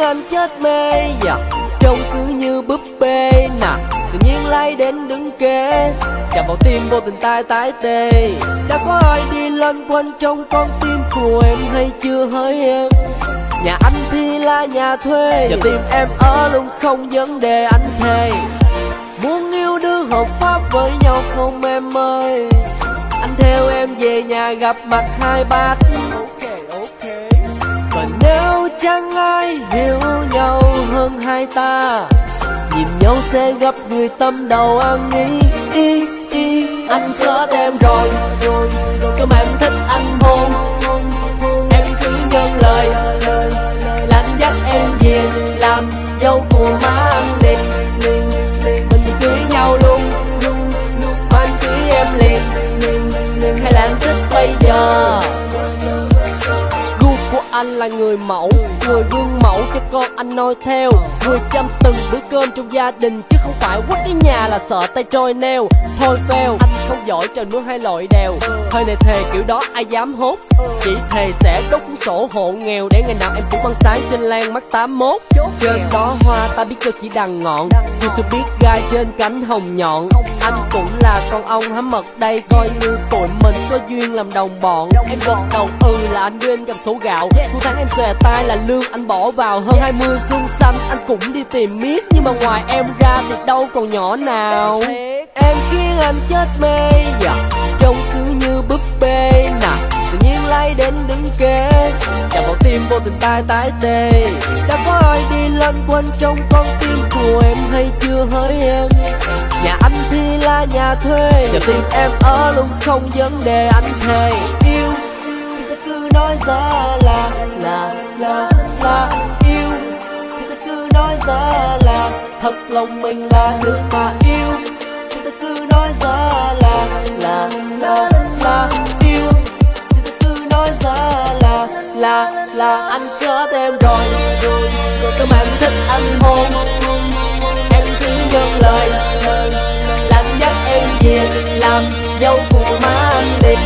anh chết mê dạ. Trông cứ như búp bê nè Tự nhiên lay đến đứng kế Chạm vào tim vô tình tai tái tê. Đã có ai đi lân quanh trong con tim của em hay chưa hỡi em? Nhà anh thì là nhà thuê. Giờ tìm em ở luôn không vấn đề anh thề. Muốn yêu đương hợp pháp với nhau không em ơi? Anh theo em về nhà gặp mặt hai bác. Ok ok. Và nếu chẳng ai hai ta. Nhìn nhau sẽ gặp người tâm đầu ăn ý ý ý, Anh có em rồi. Cơm em thích anh hôn. Em cứ nhân lời. Là dắt em về, làm dâu của má anh liền. Mình cưới nhau luôn. Mà anh cưới em liền. Hay là anh thích bây giờ? Anh là người mẫu Người gương mẫu cho con anh noi theo. Người chăm từng bữa cơm trong gia đình Chứ không phải quất cái nhà là sợ tay trôi neo Thôi fail, không giỏi trời mưa hay lội đèo. Hơi này thề kiểu đó ai dám hốt? Chỉ thề sẽ đốt cuốn sổ hộ nghèo Để ngày nào em cũng ăn sáng trên lan mắt 81 Trên đó hoa ta biết cho chỉ đằng ngọn. Dù tôi biết gai trên cánh hồng nhọn. Anh cũng là con ong hám mật đây Coi như tụi mình có duyên làm đồng bọn. Em gật đầu ừ là anh em cầm số gạo. Cuối tháng em xòe tay là lương anh bỏ vào. Hơn 20 xuân xanh anh cũng đi tìm miết. Nhưng mà ngoài em ra thì đâu còn nhỏ nào Em khiến anh chết mê dạ. Trông cứ như búp bê nè. Tự nhiên lay đến đứng kế. Chạm vào tim vô tình tai tái tê. Đã có ai đi lăn quanh trong con tim của em hay chưa hỡi em? Nhà anh thì là nhà thuê. Nhà tìm em ở luôn không vấn đề anh thề. Yêu, thì ta cứ nói ra là là là là. Yêu, thì ta cứ nói ra là, thật lòng mình là được mà yêu nói ra là là là là, yêu. Thì ta cứ nói ra là là là, anh có thêm rồi rồi. Rồi cơ mà thích anh hôn em cứ nhận lời làm dắt em về, làm dâu của má anh liền